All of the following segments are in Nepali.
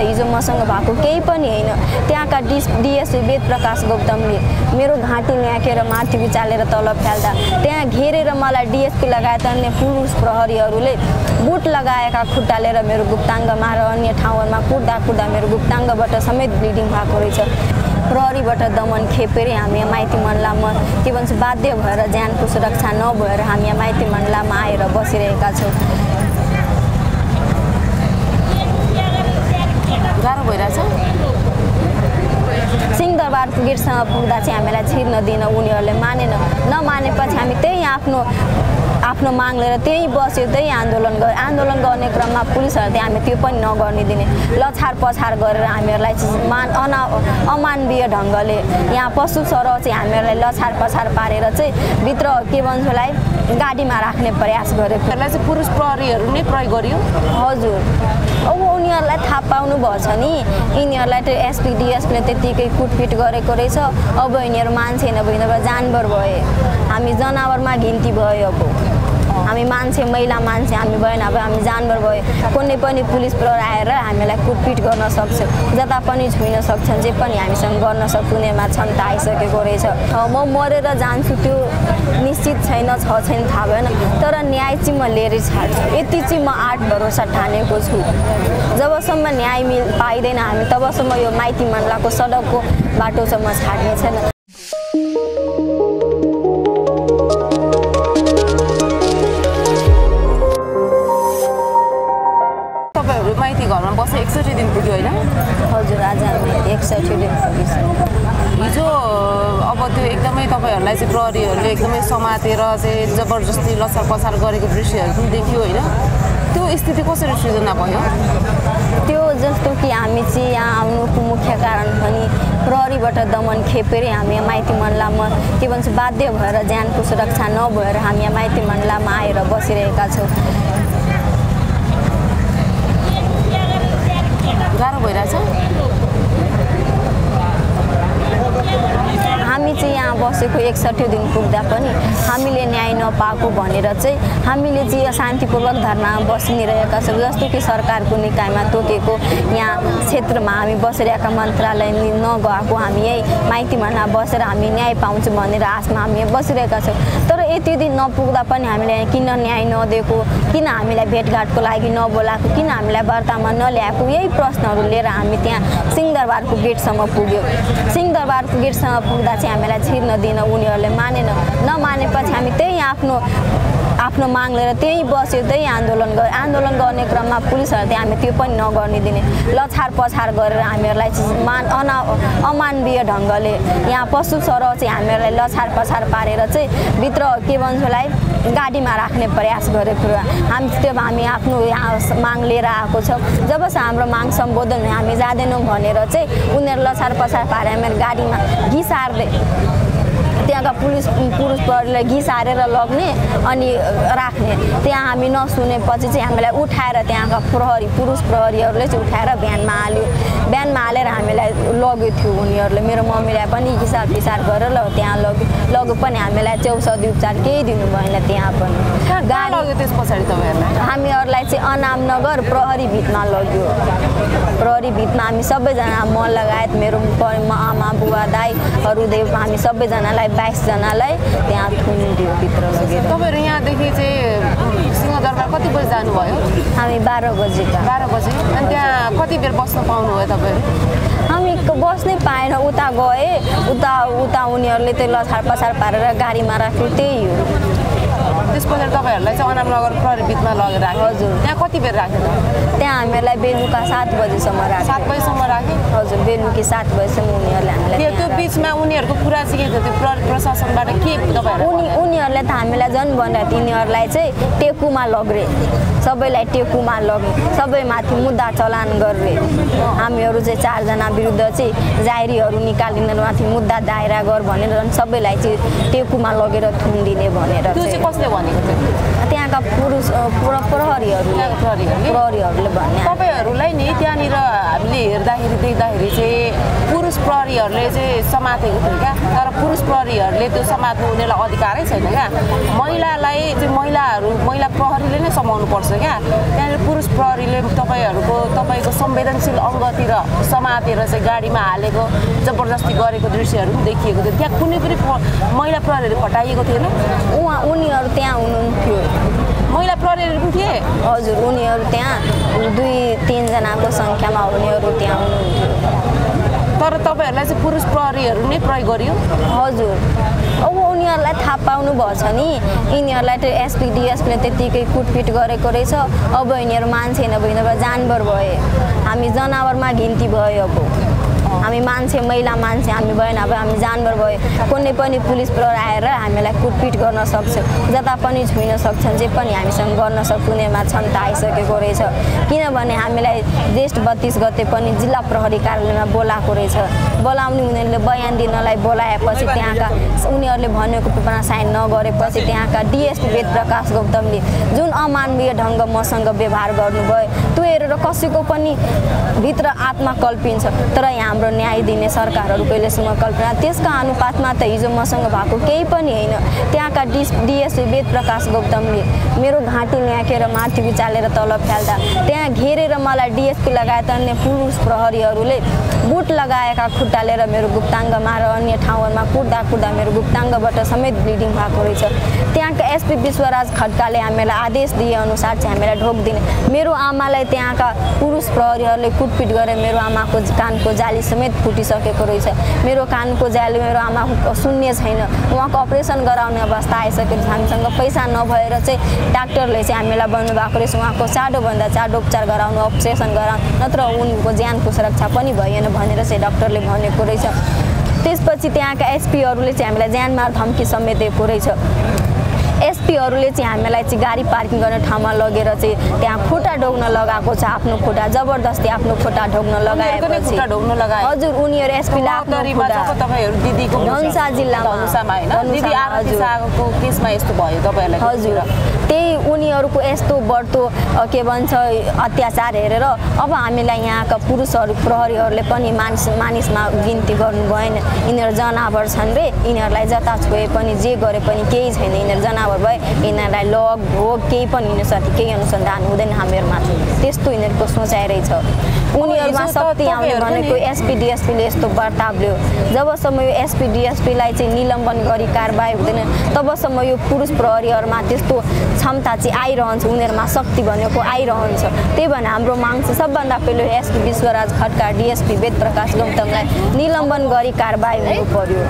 हिजो मसँग भएको केही पनि होइन। त्यहाँका डिस डिएसपी वेद प्रकाश गौतमले मेरो घाँटी न्याकेर माथि उचालेर तल फ्याल्दा त्यहाँ घेरेर मलाई डिएसपी लगायत अन्य पुरुष प्रहरीहरूले बुट लगाएका खुट्टालेर मेरो गुप्ताङ्गमा र अन्य ठाउँहरूमा कुट्दा कुट्दा मेरो गुप्ताङ्गबाट समेत ब्लिडिङ भएको रहेछ। प्रहरीबाट दमन खेपेरै हामी माइती मण्डलामा के भन्छ बाध्य भएर ज्यानको सुरक्षा नभएर हामी माइती मण्डलामा आएर बसिरहेका छौँ गाह्रो भइरहेछ सिंहदरबार गेटसँग पुग्दा चाहिँ हामीलाई छिर्न दिन उनीहरूले मानेन। नमानेपछि हामी त्यही आफ्नो आफ्नो माग लिएर त्यहीँ बस्यो त्यही आन्दोलन गऱ्यो। आन्दोलन गर्ने क्रममा पुलिसहरूले हामी त्यो पनि नगर्ने दिने। लछार पछार गरेर हामीहरूलाई मान अना अमानवीय ढङ्गले यहाँ पशु सरह चाहिँ हामीहरूलाई लछार पछार पारेर चाहिँ भित्र के भन्छ यसलाई गाडीमा राख्ने प्रयास गरेको यसलाई चाहिँ पुरुष प्रहरीहरू नै प्रयोग गरियो? हजुर। अब उनीहरूलाई थाहा पाउनु भएछ नि। यिनीहरूलाई त्यो एसपी डिएसपीले त्यत्तिकै कुटपिट गरेको रहेछ। अब यिनीहरू मान्छे नभए नभए जानवर भए। हामी जनावरमा घिन्ती भयो अब। हामी मान्छे महिला मान्छे हामी भएन। अब हामी जानवर भयो कुनै पनि पुलिस प्रहरी आएर हामीलाई कुटपिट गर्न सक्छ। जता पनि छुइन सक्छन् जे पनि हामीसँग गर्न सक्नेमा क्षमता आइसकेको रहेछ। म मरेर जान्छु त्यो निश्चित छैन छ छैन थाहा भएन। तर न्याय चाहिँ म लिएरै छाड्छु। यति चाहिँ म आठ भरोसा ठानेको छु। जबसम्म न्याय मिल पाइँदैन हामी तबसम्म यो माइती मण्डलाको सडकको बाटो चाहिँ म छाड्ने छैन। आज हामी हिजो अब त्यो एकदमै तपाईँहरूलाई चाहिँ प्रहरीहरूले एकदमै समातेर चाहिँ जबरजस्ती लसार पसार गरेको दृश्यहरू पनि देखियो होइन। त्यो स्थिति कसरी सृजना भयो? त्यो जस्तो कि हामी चाहिँ यहाँ आउनुको मुख्य कारण पनि प्रहरीबाट दमन खेपेरै हामी यहाँ माइती मण्डलामा के भन्छ बाध्य भएर ज्यानको सुरक्षा नभएर हामी यहाँ माइती मण्डलामा आएर बसिरहेका छौँ। गाह्रो भइरहेछ। हामी चाहिँ यहाँ बसेको एकसठी दिन पुग्दा पनि हामीले न्याय नपाएको भनेर चाहिँ हामीले चाहिँ शान्तिपूर्वक धर्नामा बसिरहेका छौँ। जस्तो कि सरकारको निकायमा तोकेको यहाँ क्षेत्रमा हामी बसिरहेका मन्त्रालय नगएको हामी यही माइतीमा बसेर हामी न्याय पाउँछौँ भनेर आशमा हामी बसिरहेका छौँ। तर यति दिन नपुग्दा पनि हामीले किन न्याय नदिएको किन हामीलाई भेटघाटको लागि नबोलाएको किन हामीलाई वार्तामा नल्याएको यही प्रश्नहरू लिएर हामी त्यहाँ सिंहदरबारको गेटसम्म पुग्यो। सिंहदरबारको गेटसम्म पुग्दा चाहिँ हामीलाई छिर्न दिन उनीहरूले मानेन। नमानेपछि हामी त्यही आफ्नो आफ्नो माग लिएर त्यहीँ बस्यो त्यही आन्दोलन गऱ्यो। आन्दोलन गर्ने क्रममा पुलिसहरूले हामी त्यो पनि नगर्ने दिने। लछार पछार गरेर हामीहरूलाई मान अना अमानवीय ढङ्गले यहाँ पशु सरह चाहिँ हामीहरूलाई लछार पछार पारेर चाहिँ भित्र के भन्छ यसलाई गाडीमा राख्ने प्रयास गरेको हामी त्यो हामी आफ्नो यहाँ माग लिएर आएको छौँ। जबसम्म हाम्रो माग सम्बोधन हामी जाँदैनौँ भनेर चाहिँ उनीहरू लछार पछार पारेर गाडीमा घिसार्दै त्यहाँका पुलिस पुरुष प्रहरीलाई घिस हारेर लग्ने अनि राख्ने। त्यहाँ हामी नसुनेपछि चाहिँ हामीलाई उठाएर त्यहाँका प्रहरी पुरुष प्रहरीहरूले चाहिँ उठाएर भ्यानमा हाल्यो भ्यानमा हालेर हामीलाई लग्यो थियो उनीहरूले। मेरो मम्मीलाई पनि हिसाब पिसाब गरेर ल त्यहाँ लग्यो। लग्यो पनि हामीलाई चौसठी उपचार केही दिनु भएन त्यहाँ पनि। गाडी लग्यो त्यस पछाडि तपाईँहरूलाई? हामीहरूलाई अनामनगर प्रहरी भितमा लग्यो। प्रहरी भितमा हामी सबैजना म लगायत मेरो आमा बुवा दाईहरू देव हामी सबैजनालाई बाइसजनालाई त्यहाँ थुनिदियो भित्र लगेर। तपाईँहरू यहाँदेखि चाहिँ सिंहदरबार कति बजी जानुभयो? हामी बाह्र बजेका बाह्र बजी। अनि त्यहाँ कति बेर बस्न पाउनुभयो तपाईँहरू? हामी बस्नै पाएन उता गए। उता उता उनीहरूले त्यो लछार पछार पारेर गाडीमा राख्यो त्यही हो। त्यस पछाडि तपाईँहरूलाई चाहिँ अनामनगर प्रहरी बिचमा लगेर राख्यो हजुर। त्यहाँ कति बेर राख्यो त? त्यहाँ हामीहरूलाई बेलुका सात बजीसम्म राख्यो सात बजीसम्म राख्यो हजुर बेलुकी सात बजीसम्म उनीहरूले हामीलाई त्यो। बिचमा उनीहरूको कुरा चाहिँ के थियो? त्यो प्रहरी प्रशासनबाट के तपाईँहरू उनी उनीहरूले त हामीलाई झन् भनेर तिनीहरूलाई चाहिँ टेकुमा लग्रे। सबैलाई टेकुमा लग्ने सबैमाथि मुद्दा चलान गर्ने हामीहरू चाहिँ चारजना विरुद्ध चाहिँ जाहेरीहरू निकालिने माथि मुद्दा दायरा गर भनेर सबैलाई चाहिँ टेकुमा लगेर थुनिदिने भनेर चाहिँ कसले भनेको थियो। त्यहाँका पुरुष अ, प्र- प्रहरीहरूले भन्ने। तपाईँहरूलाई नि त्यहाँनिर हामीले हेर्दाखेरि देख्दाखेरि चाहिँ पुरुष प्रहरीहरूले चाहिँ समातेको थियो क्या। तर प्रहरीहरूले त्यो समात्नु उनीहरूलाई अधिकारै छैन क्या। महिलालाई चाहिँ महिलाहरू महिला प्रहरीले नै समाउनु पर्छ क्या। त्यहाँनिर पुरुष प्रहरीले तपाईँहरूको तपाईँको संवेदनशील अङ्गतिर समातेर चाहिँ गाडीमा हालेको जबरजस्ती गरेको दृश्यहरू पनि देखिएको थियो। त्यहाँ कुनै पनि महिला प्रहरीहरू हटाइएको थिएन। उहाँ उनीहरू त्यहाँ हुनुहुन्थ्यो। महिला प्रहरीहरू पनि थिए? हजुर उनीहरू त्यहाँ दुई तिनजनाको सङ्ख्यामा उनीहरू त्यहाँ हुनुहुन्थ्यो। तर तपाईँहरूलाई चाहिँ पुरुष प्रहरीहरू नै प्रयोग गरियो? हजुर। अब उनीहरूलाई थाहा पाउनु भएछ नि। यिनीहरूलाई त्यो एसपी डिएसपीले त्यत्तिकै कुटपिट गरेको रहेछ। अब यिनीहरू मान्छे नभए यिनीहरू जानवर भए। हामी जनावरमा घिन्ती भयो अब। हामी मान्छे महिला मान्छे हामी भएन अब हामी जानवर भयो कुनै पनि पुलिस प्रहरी आएर हामीलाई कुटपिट गर्न सक्छ। जता पनि छुइन सक्छन् जे पनि हामीसँग गर्न सक्छ उनीहरूमा क्षमता आइसकेको रहेछ। किनभने हामीलाई ज्येष्ठ बत्तिस गते पनि जिल्ला प्रहरी कार्यालयमा बोलाएको रहेछ। बोलाउने उनीहरूले बयान दिनलाई बोलाएपछि त्यहाँका उनीहरूले भनेको पेपरमा साइन नगरेपछि त्यहाँका डिएसपी वेद प्रकाश गौतमले जुन अमानवीय ढङ्ग मसँग व्यवहार गर्नुभयो त्यो हेरेर कसैको पनि भित्र आत्मा कल्पिन्छ। तर यहाँ हाम्रो न्याय दिने सरकारहरू कहिलेसम्म कल्पना त्यसका अनुपातमा त हिजो मसँग भएको केही पनि होइन। त्यहाँका डिस डिएसपी वेद प्रकाश गौतमले मेरो घाँटी ल्याकेर माथि उचालेर तल फ्याल्दा त्यहाँ घेरेर मलाई डिएसपी लगायत अन्य पुरुष प्रहरीहरूले बुट लगाएका खुट्टालेर मेरो गुप्ताङ्गमा र अन्य ठाउँहरूमा कुट्दा कुट्दा मेरो गुप्ताङ्गबाट समेत ब्लिडिङ भएको रहेछ। त्यहाँका एसपी विश्वराज खड्काले हामीलाई आदेश दिए अनुसार चाहिँ हामीलाई ढोक दिने। मेरो आमालाई त्यहाँका पुरुष प्रहरीहरूले कुटपिट गरेर मेरो आमाको कानको जाली समेत फुटिसकेको रहेछ। मेरो कानको जाली मेरो आमा सुन्ने छैन। उहाँको अपरेसन गराउने अवस्था आइसकेको हामीसँग पैसा नभएर चाहिँ डाक्टरले चाहिँ हामीलाई भन्नुभएको रहेछ। उहाँको चाँडोभन्दा चाँडो उपचार गराउनु अपरेसन गराउनु नत्र उनको ज्यानको सुरक्षा पनि भएन भनेर चाहिँ डक्टरले भनेको रहेछ। त्यसपछि त्यहाँका एसपीहरूले चाहिँ हामीलाई ज्यानमार धम्की समेत दिएको रहेछ। एसपीहरूले चाहिँ हामीलाई चाहिँ गाडी पार्किङ गर्ने ठाउँमा लगेर चाहिँ त्यहाँ खुट्टा ढोग्न लगाएको छ आफ्नो खुट्टा जबरजस्ती आफ्नो खुट्टा ढोग्न लगाएपछि। हजुर उनीहरू धनुषा जिल्लामा। आरती हजुर। त्यही उनीहरूको यस्तो बढ्दो के भन्छ अत्याचार हेरेर अब हामीलाई यहाँका पुरुषहरू प्रहरीहरूले पनि मानिस मानिसमा गिन्ती गर्नु भएन। यिनीहरू जनावर छन् रे यिनीहरूलाई जता छोए पनि जे गरे पनि केही छैन। यिनीहरू जनावर भए यिनीहरूलाई लग भोग केही पनि यिनीहरूसाठी केही अनुसन्धान हुँदैन हामीहरूमाथि त्यस्तो यिनीहरूको सोचाइ रहेछ उनीहरूमा शक्ति आउने भनेको नि- एसपी डिएसपीले यस्तो बर्ताव लियो जबसम्म यो एसपी डिएसपीलाई चाहिँ निलम्बन गरी कारबाही हुँदैन तबसम्म यो पुरुष प्रहरीहरूमा त्यस्तो क्षमता चाहिँ आइरहन्छ उनीहरूमा शक्ति भनेको आइरहन्छ त्यही भएर हाम्रो माग चाहिँ सबभन्दा पहिलो एसपी विश्वराज खड्का डिएसपी वेद प्रकाश गौतमलाई निलम्बन गरी कारबाही हुनु पर्यो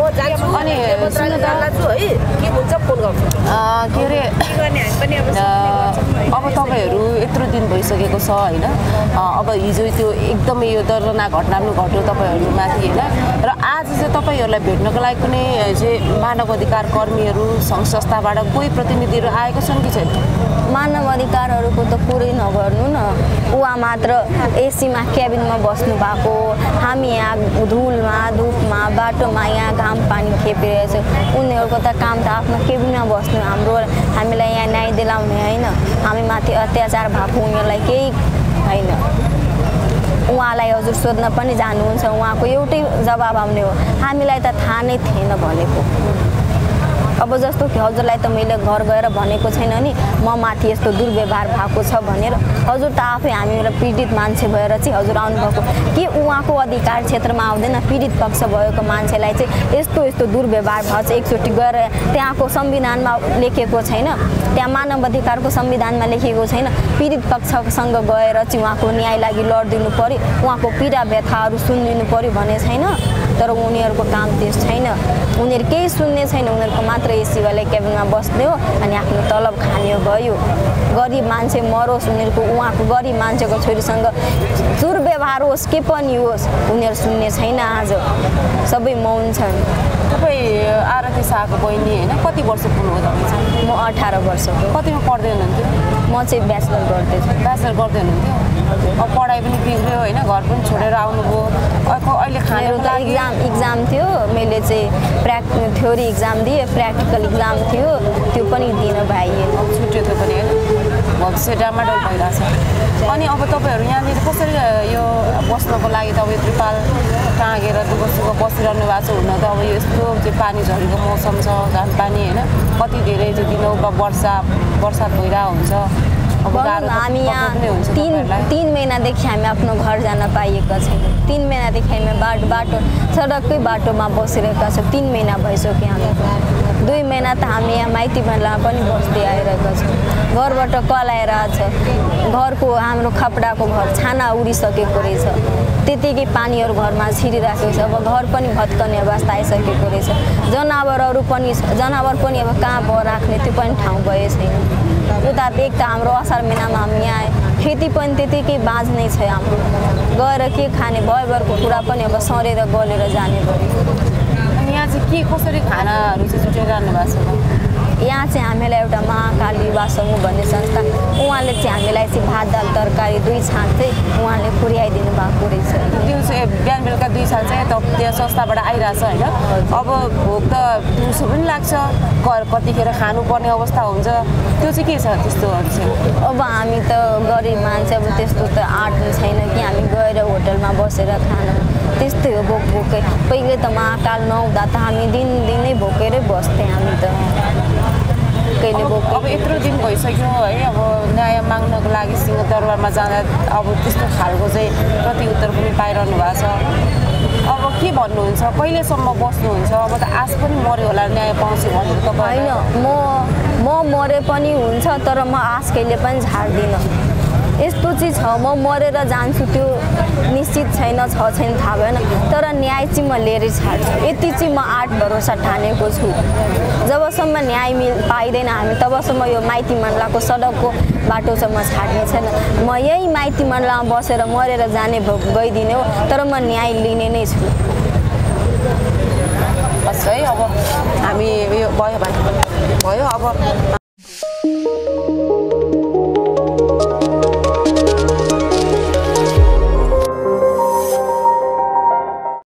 अनि के अरे अब तपाईँहरू यत्रो दिन भइसकेको छ होइन? अब हिजो त्यो एकदमै यो दर्दनाक घटना पनि घट्यो तपाईँहरूमाथि होइन? र आज चाहिँ तपाईँहरूलाई भेट्नको लागि कुनै चाहिँ मानव अधिकार कर्मीहरू सङ्घ संस्थाबाट कोही प्रतिनिधिहरू आएको छन् कि छैन? मानव अधिकारहरूको त पुरै नगर्नु न। उहाँ मात्र एसीमा क्याबिनमा बस्नु भएको हामी यहाँ धुलमा धुपमा बाटोमा यहाँ घाम पानी खेपिरहेछ उनीहरूको त काम त आफ्नो केबिनमा बस्नु हाम्रो हामीलाई यहाँ न्याय दिलाउने होइन। हामी माथि अत्याचार भएको उनीहरूलाई केही होइन। उहाँलाई हजुर सोध्न पनि जानुहुन्छ। उहाँको एउटै जवाब आउने हो। हामीलाई त थाहा नै थिएन भनेको। अब जस्तो कि हजुरलाई त मैले घर गएर भनेको छैन नि म माथि यस्तो दुर्व्यवहार भएको छ भनेर। हजुर त आफै हामीलाई पीडित मान्छे भएर चाहिँ हजुर आउनुभएको। के उहाँको अधिकार क्षेत्रमा आउँदैन? पीडित पक्ष भएको मान्छेलाई चाहिँ यस्तो यस्तो दुर्व्यवहार भएको छ। एकचोटि गएर त्यहाँको संविधानमा लेखेको छैन। त्यहाँ मानव अधिकारको संविधानमा लेखेको छैन। पीडित पक्षसँग गएर चाहिँ उहाँको न्याय लागि लडिदिनु पर्यो। उहाँको पीडा व्यथाहरू सुनिदिनु पर्यो भने छैन। तर उनीहरूको काम त्यस छैन। उनीहरू केही सुन्ने छैन। उनीहरूको मात्र एसीवाले क्याबिनमा बस्ने हो अनि आफ्नो तलब खाने गयो गरिब मान्छे मरोस् उनीहरूको उहाँको गरिब मान्छेको छोरीसँग दुर्व्यवहार होस् के पनि होस् उनीहरू सुन्ने छैन आज। सबै मौन छन्। तपाईँ आरती शाहको बहिनी होइन कति वर्ष पुग्नुभयो तपाईँ म अठार वर्षको कतिमा पढ्दै हुनुहुन्थ्यो? म चाहिँ ब्याचलर गर्दैछु। ब्याचलर गर्दै हुनुहुन्थ्यो? अब पढाइ पनि बिग्रियो होइन घर पनि छोडेर आउनुभयो। अब अहिले मेरो त इक्जाम इक्जाम थियो। मैले चाहिँ प्र्याक् थ्योरी इक्जाम दिएँ प्र्याक्टिकल इक्जाम थियो। त्यो पनि दिन भइएन छुट्यो त्यो पनि होइन? भविष्य डामाडोल भइरहेछ। अनि अब तपाईँहरू यहाँनिर कसरी यो बस्नको लागि त अब यो त्रिपाल टाँगेर दुःख सुख बसिरहनु भएको छ हुन त अब यो यस्तो चाहिँ पानी झरीको मौसम छ घाम पानी होइन? कति धेरै चाहिँ दिनौ वर्षा बर्सात भइरहेको हुन्छ। हामी यहाँ तिन। तिन महिनादेखि हामी आफ्नो घर जान पाइएका छैनौँ तिन महिनादेखि हामी बाटो बाटो सडककै बाटोमा बसिरहेका छौँ। तिन महिना भइसक्यो हामी दुई महिना त हामी यहाँ माइती महिलामा पनि बस्दै आइरहेका छौँ। घरबाट कलाएर छ। घरको हाम्रो खपडाको घर छाना उडिसकेको रहेछ। त्यतिकै पानीहरू घरमा छिरिराखेको छ। अब घर पनि भत्कने अवस्था आइसकेको रहेछ। जनावरहरू पनि जनावर पनि अब कहाँ राख्ने त्यो पनि ठाउँ भए छैन। उता त हाम्रो असार महिनामा हामी यहाँ खेती पनि त्यतिकै नै छ हाम्रो। गएर के खाने भयभरको कुरा पनि अब सरेर गलेर जाने भयो अनि यहाँ चाहिँ के कसरी खानाहरू चाहिँ जुटाइरहनु भएको छ? यहाँ चाहिँ हामीलाई एउटा महाकाल युवा समूह भन्ने संस्था उहाँले चाहिँ हामीलाई चाहिँ भात दाल तरकारी दुई छाक चाहिँ उहाँले पुर्याइदिनु भएको रहेछ। त्यो चाहिँ बिहान बेलुका दुई साल चाहिँ त त्यहाँ संस्थाबाट आइरहेछ होइन। अब भोक त दिउँसो पनि लाग्छ घर कतिखेर खानुपर्ने अवस्था हुन्छ। त्यो चाहिँ के छ त्यस्तोहरू चाहिँ? अब हामी त गरिब मान्छे अब त्यस्तो त आँट छैन कि हामी गएर होटलमा बसेर खानु। त्यस्तै हो भोक भोकै। पहिले त महाकाल नहुँदा त हामी दिन दिनै भोकेरै बस्थ्यौँ हामी त। कहिले भोक अब यत्रो दिन भइसक्यो है अब न्याय माग्नको लागि सिंहदरबारमा जाँदा अब त्यस्तो खालको चाहिँ प्रति उत्तर पनि पाइरहनु भएको छ। अब के भन्नुहुन्छ? कहिलेसम्म बस्नुहुन्छ? अब त आश पनि मऱ्यो होला न्याय पाउँछु भनेर तपाईँ होइन म म मरे पनि हुन्छ तर म आश कहिले पनि झार्दिनँ। यस्तो चाहिँ छ। म मरेर जान्छु त्यो निश्चित छैन छ छैन थाहा भएन। तर न्याय चाहिँ म लिएरै छाड्छु। यति चाहिँ म आठ भरोसा ठानेको छु। जबसम्म न्याय मिल पाइँदैन हामी तबसम्म यो माइती मण्डलाको सडकको बाटो चाहिँ म छाड्ने छैन। म यही माइती मण्डलामा बसेर मरेर जाने गइदिने हो तर म न्याय लिने नै छु। है अब हामी यो भयो भने भयो अब